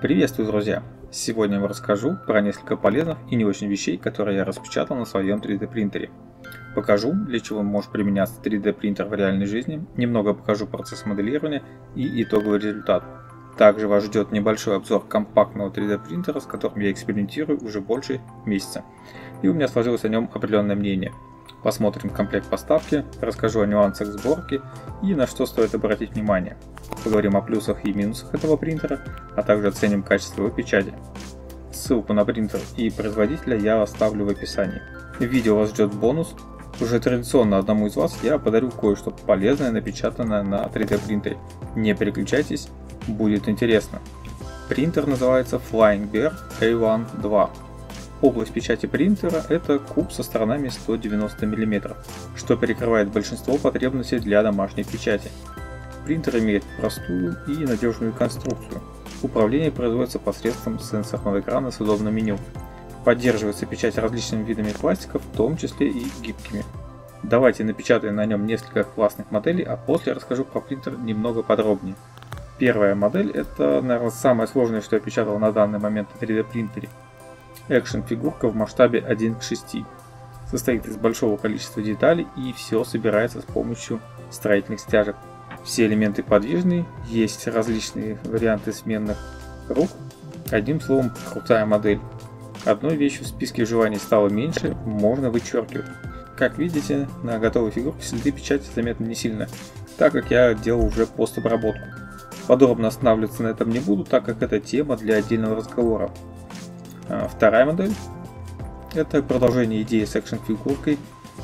Приветствую, друзья! Сегодня я вам расскажу про несколько полезных и не очень вещей, которые я распечатал на своем 3D принтере. Покажу, для чего может применяться 3D принтер в реальной жизни, немного покажу процесс моделирования и итоговый результат. Также вас ждет небольшой обзор компактного 3D принтера, с которым я экспериментирую уже больше месяца. И у меня сложилось о нем определенное мнение – Посмотрим комплект поставки, расскажу о нюансах сборки и на что стоит обратить внимание. Поговорим о плюсах и минусах этого принтера, а также оценим качество его печати. Ссылку на принтер и производителя я оставлю в описании. В видео вас ждет бонус. Уже традиционно одному из вас я подарю кое-что полезное, напечатанное на 3D принтере. Не переключайтесь, будет интересно. Принтер называется Flying Bear A1 2 Область печати принтера – это куб со сторонами 190 мм, что перекрывает большинство потребностей для домашней печати. Принтер имеет простую и надежную конструкцию. Управление производится посредством сенсорного экрана с удобным меню. Поддерживается печать различными видами пластиков, в том числе и гибкими. Давайте напечатаем на нем несколько классных моделей, а после расскажу про принтер немного подробнее. Первая модель – это, наверное, самое сложное, что я печатал на данный момент на 3D принтере – экшен-фигурка в масштабе 1 к 6. Состоит из большого количества деталей и все собирается с помощью строительных стяжек. Все элементы подвижные, есть различные варианты сменных рук. Одним словом, крутая модель. Одной вещью в списке желаний стало меньше, можно вычеркивать. Как видите, на готовой фигурке следы печати заметны не сильно, так как я делал уже постобработку. Подробно останавливаться на этом не буду, так как это тема для отдельного разговора. А, вторая модель – это продолжение идеи с экшн-фигуркой,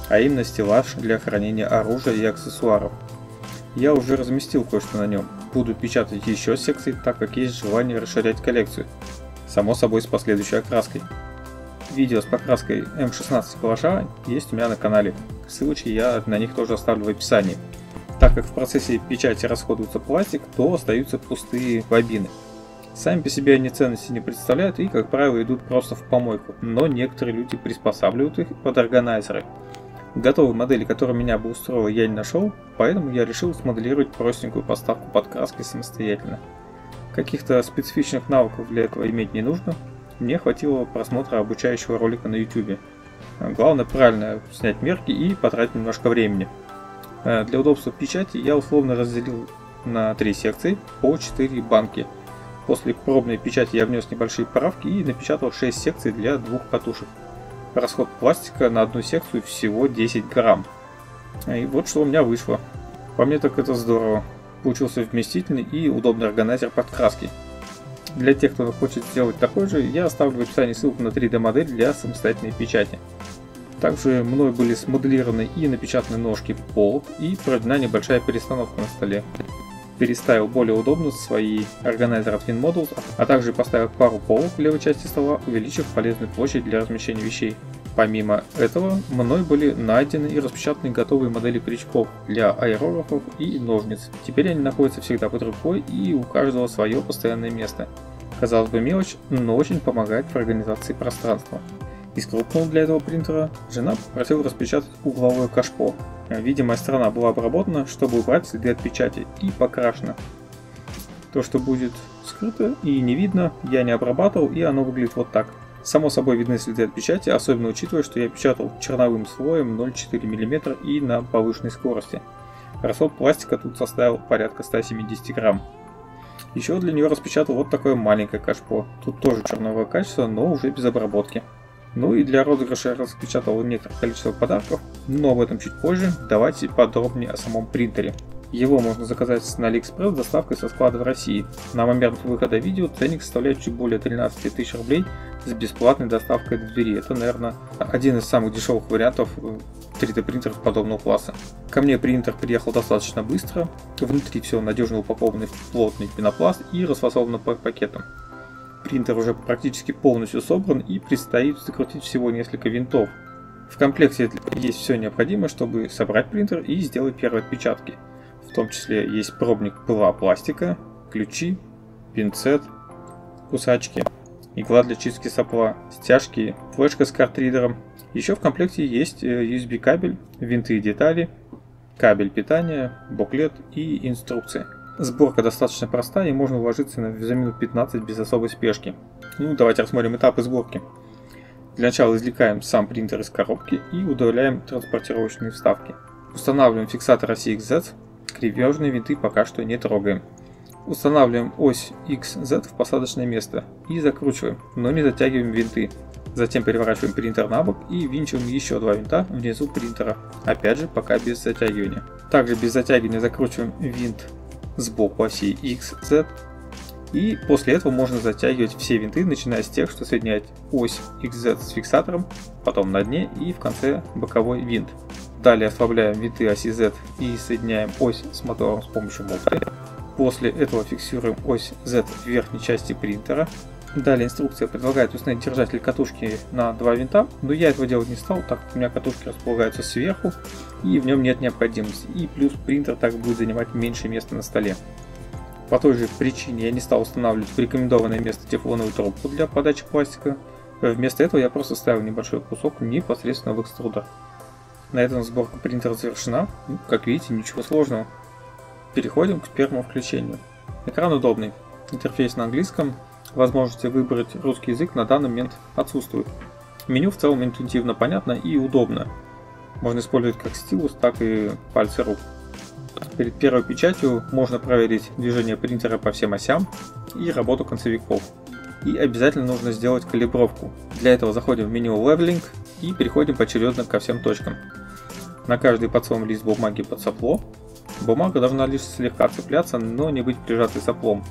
а именно стеллаж для хранения оружия и аксессуаров. Я уже разместил кое-что на нем. Буду печатать еще секции, так как есть желание расширять коллекцию. Само собой с последующей окраской. Видео с покраской М16 калаша есть у меня на канале. Ссылочки я на них тоже оставлю в описании. Так как в процессе печати расходуется пластик, то остаются пустые бобины. Сами по себе они ценности не представляют и, как правило, идут просто в помойку, но некоторые люди приспосабливают их под органайзеры. Готовой модели, которая меня бы устроила, я не нашел, поэтому я решил смоделировать простенькую поставку подкраски самостоятельно. Каких-то специфичных навыков для этого иметь не нужно, мне хватило просмотра обучающего ролика на YouTube. Главное правильно снять мерки и потратить немножко времени. Э, для удобства печати я условно разделил на три секции по 4 банки – После пробной печати я внес небольшие правки и напечатал 6 секций для двух катушек. Расход пластика на одну секцию всего 10 грамм. И вот что у меня вышло. По мне так это здорово. Получился вместительный и удобный органайзер подкраски. Для тех, кто хочет сделать такой же, я оставлю в описании ссылку на 3D модель для самостоятельной печати. Также мной были смоделированы и напечатаны ножки полок и проведена небольшая перестановка на столе переставил более удобно свои органайзеры от WinModels, а также поставил пару полок в левой части стола, увеличив полезную площадь для размещения вещей. Помимо этого, мной были найдены и распечатаны готовые модели крючков для аэрографов и ножниц. Теперь они находятся всегда под рукой и у каждого свое постоянное место. Казалось бы мелочь, но очень помогает в организации пространства. Из крупного для этого принтера жена попросила распечатать угловое кашпо, Видимая сторона была обработана, чтобы убрать следы от печати, и покрашена. То, что будет скрыто и не видно, я не обрабатывал, и оно выглядит вот так. Само собой видны следы от печати, особенно учитывая, что я печатал черновым слоем 0,4 мм и на повышенной скорости. Расход пластика тут составил порядка 170 грамм. Еще для нее распечатал вот такое маленькое кашпо. Тут тоже черновое качество, но уже без обработки. Ну и для розыгрыша я распечатал некоторое количество подарков, но об этом чуть позже. Давайте подробнее о самом принтере. Его можно заказать на AliExpress с доставкой со склада в России. На момент выхода видео ценник составляет чуть более 13 тысяч рублей с бесплатной доставкой до двери. Это, наверное, один из самых дешевых вариантов 3D принтеров подобного класса. Ко мне принтер приехал достаточно быстро. Внутри все надежно упаковано в плотный пенопласт и расфасовано по пакетам. Принтер уже практически полностью собран и предстоит закрутить всего несколько винтов. В комплекте есть все необходимое, чтобы собрать принтер и сделать первые отпечатки. В том числе есть пробник пыла пластика, ключи, пинцет, кусачки, игла для чистки сопла, стяжки, флешка с картридером. Еще в комплекте есть э, USB кабель, винты и детали, кабель питания, буклет и инструкции. Сборка достаточно простая и можно уложиться за минут 15 без особой спешки. Ну, давайте рассмотрим этапы сборки. Для начала извлекаем сам принтер из коробки и удаляем транспортировочные вставки. Устанавливаем фиксатор оси XZ, кривежные винты пока что не трогаем. Устанавливаем ось XZ в посадочное место и закручиваем, но не затягиваем винты. Затем переворачиваем принтер на бок и винчиваем еще два винта внизу принтера, опять же пока без затягивания. Также без затягивания закручиваем винт сбоку оси XZ и после этого можно затягивать все винты, начиная с тех, что соединяет ось XZ с фиксатором, потом на дне и в конце боковой винт. Далее ослабляем винты оси Z и соединяем ось с мотором с помощью муфты. После этого фиксируем ось Z в верхней части принтера. Далее инструкция предлагает установить держатель катушки на два винта, но я этого делать не стал, так как у меня катушки располагаются сверху и в нем нет необходимости. И плюс принтер так будет занимать меньше места на столе. По той же причине я не стал устанавливать в рекомендованное место тефлоновую трубку для подачи пластика. Вместо этого я просто ставил небольшой кусок непосредственно в экструдер. На этом сборка принтера завершена. Ну, как видите, ничего сложного. Переходим к первому включению. Экран удобный. Интерфейс на английском. Возможности выбрать русский язык на данный момент отсутствует. Меню в целом интуитивно понятно и удобно. Можно использовать как стилус, так и пальцы рук. Перед первой печатью можно проверить движение принтера по всем осям и работу концевиков. И обязательно нужно сделать калибровку. Для этого заходим в меню Leveling и переходим поочередно ко всем точкам. На каждый подсовываем лист бумаги под сопло Бумага должна лишь слегка цепляться, но не быть прижатой соплом.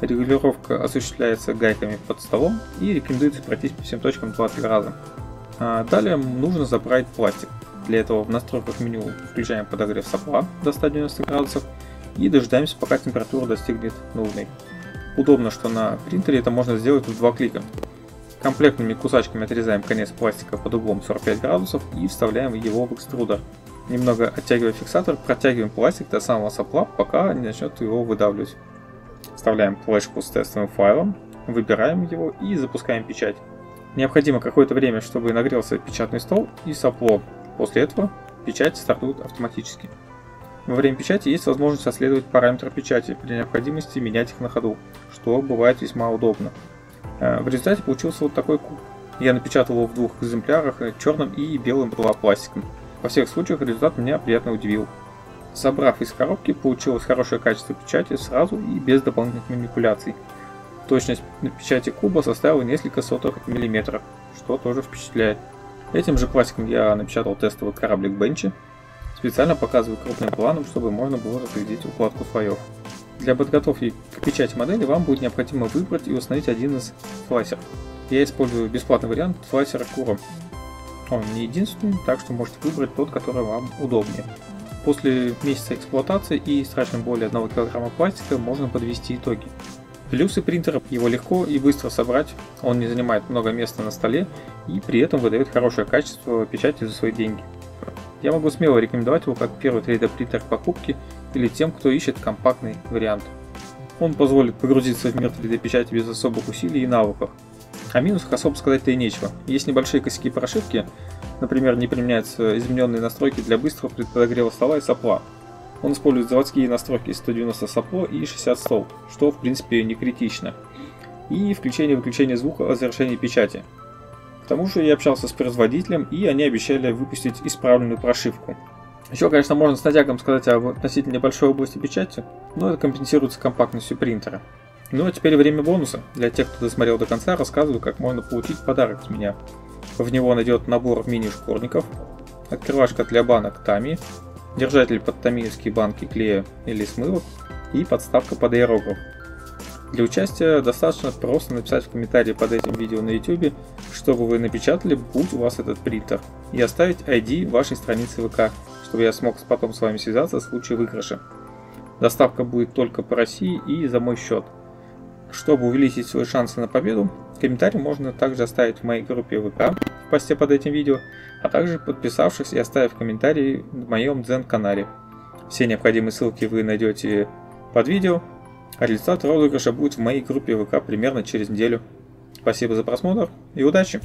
Регулировка осуществляется гайками под столом и рекомендуется пройтись по всем точкам 2-3 раза. А далее нужно заправить пластик. Для этого в настройках меню включаем подогрев сопла до 190 градусов и дожидаемся пока температура достигнет нужной. Удобно, что на принтере это можно сделать в два клика. Комплектными кусачками отрезаем конец пластика под углом 45 градусов и вставляем его в экструдер. Немного оттягивая фиксатор, протягиваем пластик до самого сопла, пока не начнет его выдавливать. Вставляем флешку с тестовым файлом, выбираем его и запускаем печать. Необходимо какое-то время, чтобы нагрелся печатный стол и сопло. После этого печать стартует автоматически. Во время печати есть возможность отследовать параметры печати, при необходимости менять их на ходу, что бывает весьма удобно. Э, в результате получился вот такой куб. Я напечатал его в двух экземплярах, э, черным и белым пластиком. Во всех случаях результат меня приятно удивил. Собрав из коробки, получилось хорошее качество печати сразу и без дополнительных манипуляций. Точность печати куба составила несколько сотых миллиметров, что тоже впечатляет. Этим же пластиком я напечатал тестовый кораблик Бенчи. Специально показываю крупным планом, чтобы можно было разглядеть укладку слоев. Для подготовки к печати модели вам будет необходимо выбрать и установить один из слайсеров. Я использую бесплатный вариант слайсера Kuro. Он не единственный, так что можете выбрать тот, который вам удобнее. После месяца эксплуатации и истраченным более 1 кг пластика можно подвести итоги. Плюсы принтера – его легко и быстро собрать, он не занимает много места на столе и при этом выдает хорошее качество печати за свои деньги. Я могу смело рекомендовать его как первый 3D принтер покупки или тем, кто ищет компактный вариант. Он позволит погрузиться в мир 3D печати без особых усилий и навыков, о минусах особо сказать-то и нечего. Есть небольшие косяки прошивки, например, не применяются измененные настройки для быстрого подогрева стола и сопла. Он использует заводские настройки 190 сопло и 60 стол, что в принципе не критично. И включение-выключение звука о завершении печати. К тому же я общался с производителем, и они обещали выпустить исправленную прошивку. Еще, конечно, можно с натягом сказать об относительно небольшой области печати, но это компенсируется компактностью принтера. Ну а теперь время бонуса. Для тех, кто досмотрел до конца, рассказываю, как можно получить подарок от меня. В него найдет набор мини-шкурников, открывашка для банок Тами, держатель под тамильские банки клея или смывок и подставка под аэрограф. Для участия достаточно просто написать в комментарии под этим видео на YouTube, чтобы вы напечатали, будь у вас этот принтер, и оставить ID вашей страницы ВК, чтобы я смог потом с вами связаться в случае выигрыша. Доставка будет только по России и за мой счет. Чтобы увеличить свои шансы на победу, комментарий можно также оставить в моей группе ВК в посте под этим видео, а также подписавшись и оставив комментарий в моем Дзен канале. Все необходимые ссылки вы найдете под видео, а результат розыгрыша будет в моей группе ВК примерно через неделю. Спасибо за просмотр и удачи!